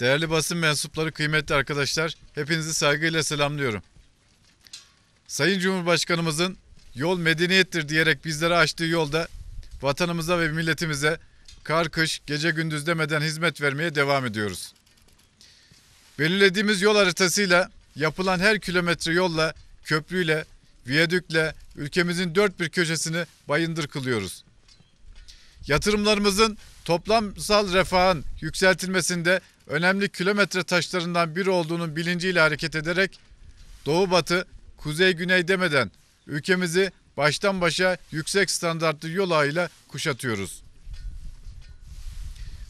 Değerli basın mensupları, kıymetli arkadaşlar, hepinizi saygıyla selamlıyorum. Sayın Cumhurbaşkanımızın yol medeniyettir diyerek bizlere açtığı yolda vatanımıza ve milletimize kar kış gece gündüz demeden hizmet vermeye devam ediyoruz. Belirlediğimiz yol haritasıyla yapılan her kilometre yolla, köprüyle, viyadükle ülkemizin dört bir köşesini bayındır kılıyoruz. Yatırımlarımızın toplamsal refahın yükseltilmesinde önemli kilometre taşlarından biri olduğunun bilinciyle hareket ederek doğu batı, kuzey güney demeden ülkemizi baştan başa yüksek standartlı yol ağıyla kuşatıyoruz.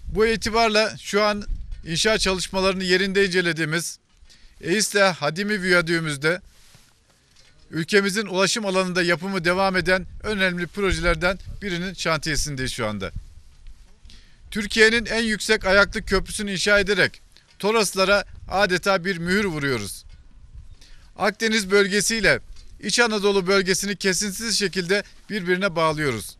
Bu itibarla şu an inşaat çalışmalarını yerinde incelediğimiz Eisle Hadimi Viyadüğümüzde ülkemizin ulaşım alanında yapımı devam eden önemli projelerden birinin şantiyesindeyiz şu anda. Türkiye'nin en yüksek ayaklı köprüsünü inşa ederek Toroslara adeta bir mühür vuruyoruz. Akdeniz bölgesiyle İç Anadolu bölgesini kesintisiz şekilde birbirine bağlıyoruz.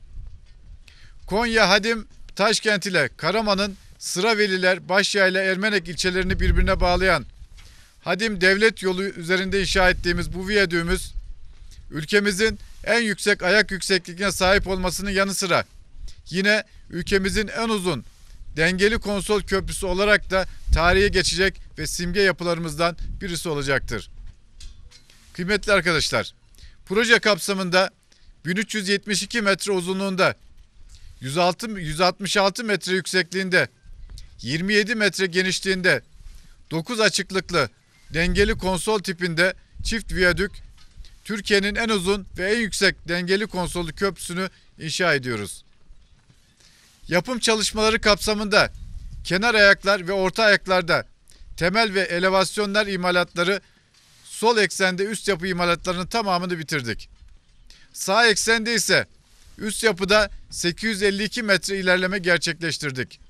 Konya, Hadim, Taşkent ile Karaman'ın Sıraveliler, Başyayla, Ermenek ilçelerini birbirine bağlayan Hadim Devlet Yolu üzerinde inşa ettiğimiz bu viyadüğümüz ülkemizin en yüksek ayak yüksekliğine sahip olmasının yanı sıra yine ülkemizin en uzun dengeli konsol köprüsü olarak da tarihe geçecek ve simge yapılarımızdan birisi olacaktır. Kıymetli arkadaşlar, proje kapsamında 1372 metre uzunluğunda 106, 166 metre yüksekliğinde 27 metre genişliğinde 9 açıklıklı dengeli konsol tipinde çift viyadük Türkiye'nin en uzun ve en yüksek dengeli konsollu köprüsünü inşa ediyoruz. Yapım çalışmaları kapsamında kenar ayaklar ve orta ayaklarda temel ve elevasyonlar imalatları sol eksende üst yapı imalatlarının tamamını bitirdik. Sağ eksende ise üst yapıda 852 metre ilerleme gerçekleştirdik.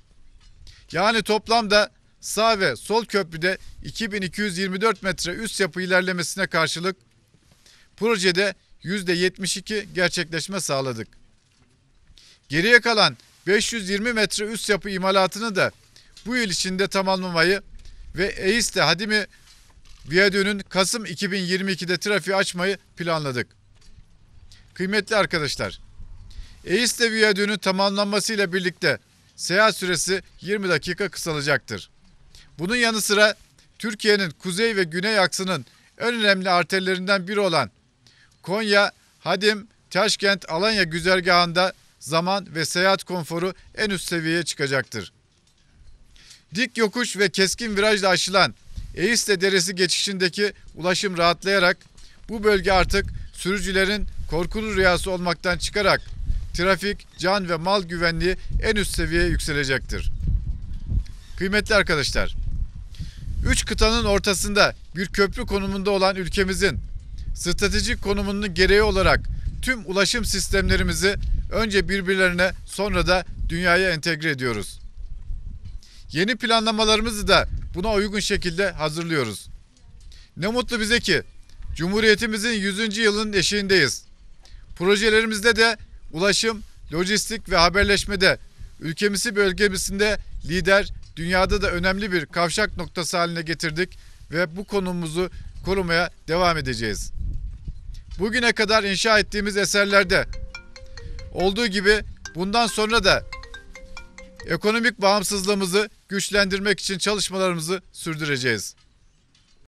Yani toplamda sağ ve sol köprüde 2224 metre üst yapı ilerlemesine karşılık projede %72 gerçekleşme sağladık. Geriye kalan 520 metre üst yapı imalatını da bu yıl içinde tamamlamayı ve EİS'te Hadimi Viyadüğü'nün Kasım 2022'de trafiği açmayı planladık. Kıymetli arkadaşlar, EİS'te Viyadüğü'nün tamamlanmasıyla birlikte seyahat süresi 20 dakika kısalacaktır. Bunun yanı sıra Türkiye'nin kuzey ve güney aksının en önemli arterlerinden biri olan Konya, Hadim, Taşkent, Alanya güzergahında zaman ve seyahat konforu en üst seviyeye çıkacaktır. Dik yokuş ve keskin virajla aşılan Eğiste Deresi geçişindeki ulaşım rahatlayarak bu bölge artık sürücülerin korkulu rüyası olmaktan çıkarak trafik, can ve mal güvenliği en üst seviyeye yükselecektir. Kıymetli arkadaşlar, üç kıtanın ortasında bir köprü konumunda olan ülkemizin stratejik konumunun gereği olarak tüm ulaşım sistemlerimizi önce birbirlerine sonra da dünyaya entegre ediyoruz. Yeni planlamalarımızı da buna uygun şekilde hazırlıyoruz. Ne mutlu bize ki Cumhuriyetimizin 100. yılının eşiğindeyiz. Projelerimizde de ulaşım, lojistik ve haberleşmede ülkemizi bölgemizinde lider, dünyada da önemli bir kavşak noktası haline getirdik ve bu konumuzu korumaya devam edeceğiz. Bugüne kadar inşa ettiğimiz eserlerde olduğu gibi bundan sonra da ekonomik bağımsızlığımızı güçlendirmek için çalışmalarımızı sürdüreceğiz.